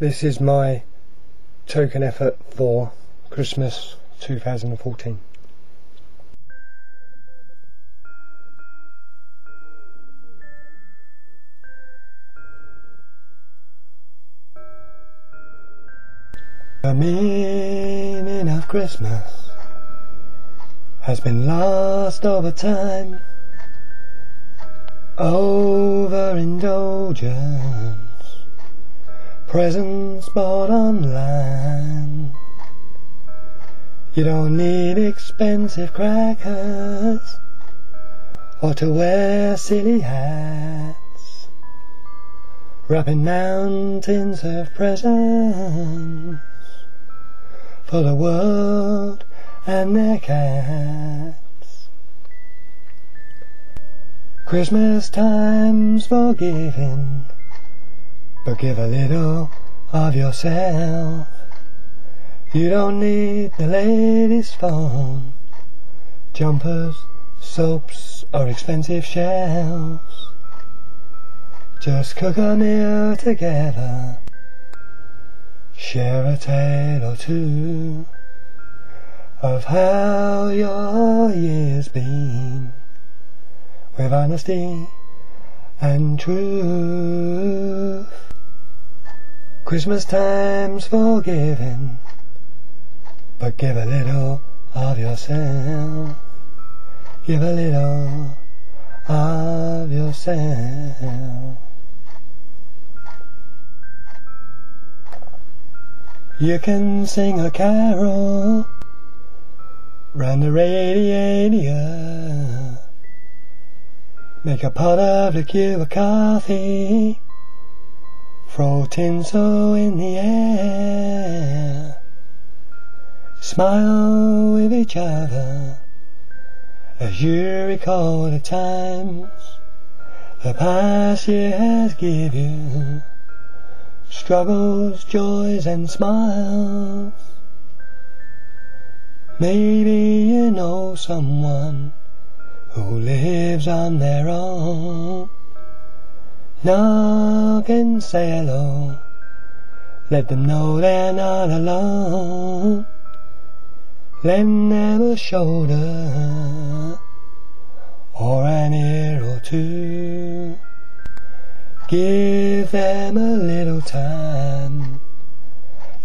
This is my token effort for Christmas 2014. The meaning of Christmas has been lost over time. Overindulgence, presents bought online. You don't need expensive crackers or to wear silly hats, wrapping mountains of presents for the world and their cats. Christmas time's for giving, but give a little of yourself. You don't need the latest phone, jumpers, soaps, or expensive shells. Just cook a meal together Share a tale or two of how your year's been with honesty and truth. Christmas time's for giving, but give a little of yourself. Give a little of yourself. You can sing a carol round the radiator. Make a pot of liqueur coffee. Tinsel in the air. Smile with each other as you recall the times the past year has given you struggles, joys, and smiles. Maybe you know someone who lives on their own. Knock and say hello. Let them know they're not alone. Lend them a shoulder or an ear or two. Give them a little time.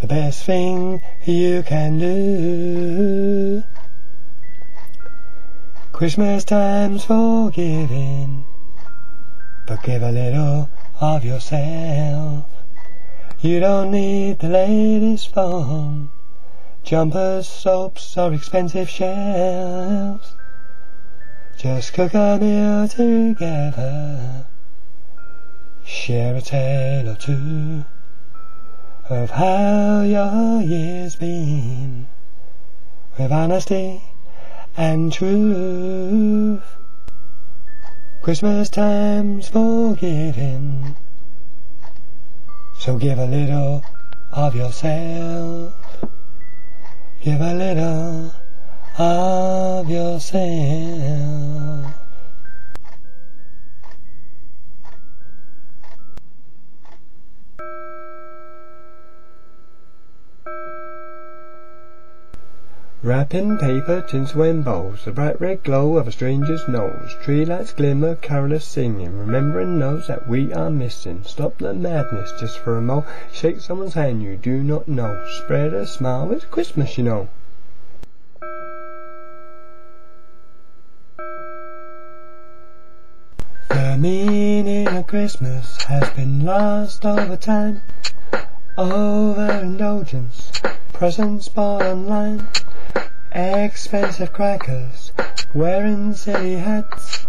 The best thing you can do. Christmas time's for giving, but give a little of yourself. You don't need the latest phone, jumpers, soaps, or expensive shelves. Just cook a meal together Share a tale or two of how your year's been with honesty and truth. Christmas time's for giving, so give a little of yourself. Give a little of yourself. Wrapping paper, tinsel and bowls, the bright red glow of a stranger's nose, tree lights glimmer, carolers singing, remembering those that we are missing. Stop the madness just for a mo, shake someone's hand you do not know, spread a smile, it's Christmas you know. The meaning of Christmas has been lost over time, overindulgence, presents bought online. Expensive crackers, wearing silly hats,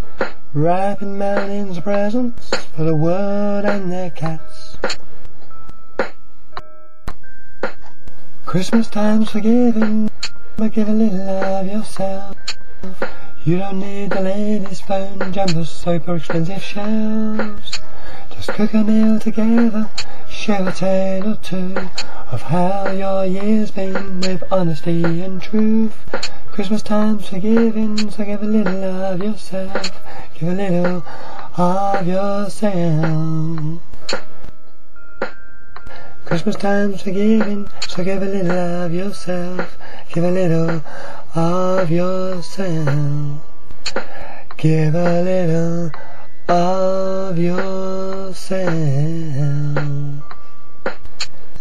wrapping mountains of presents for the world and their cats. Christmas time's forgiving, but give a little of yourself. You don't need the latest phone, jumpers, soap or expensive shelves. Just cook a meal together, share a tale or two of how your year's been with honesty and truth. Christmas time's for giving, so give a little of yourself. Give a little of yourself. Christmas time's for giving, so give a little of yourself. Give a little of yourself. Give a little of yourself.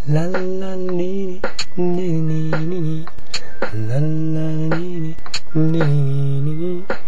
La la nee nee nee nee La la nee nee nee La